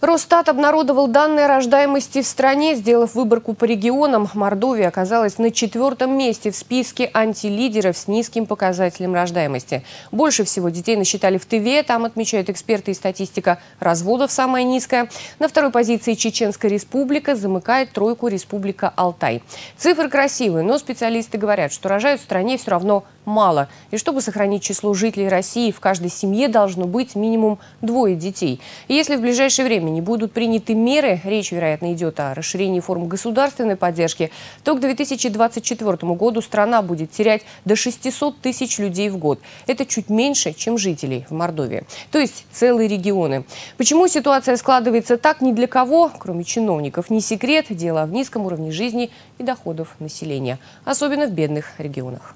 Росстат обнародовал данные рождаемости в стране, сделав выборку по регионам. Мордовия оказалась на четвертом месте в списке антилидеров с низким показателем рождаемости. Больше всего детей насчитали в Тыве, там, отмечают эксперты и статистика, разводов самая низкая. На второй позиции Чеченская республика замыкает тройку Республика Алтай. Цифры красивые, но специалисты говорят, что рожают в стране все равно мало. И чтобы сохранить число жителей России, в каждой семье должно быть минимум двое детей. И если в ближайшее время не будут приняты меры, речь, вероятно, идет о расширении форм государственной поддержки, то к 2024 году страна будет терять до 600 тысяч людей в год. Это чуть меньше, чем жителей в Мордовии. То есть целые регионы. Почему ситуация складывается так, ни для кого, кроме чиновников, не секрет. Дело в низком уровне жизни и доходов населения, особенно в бедных регионах.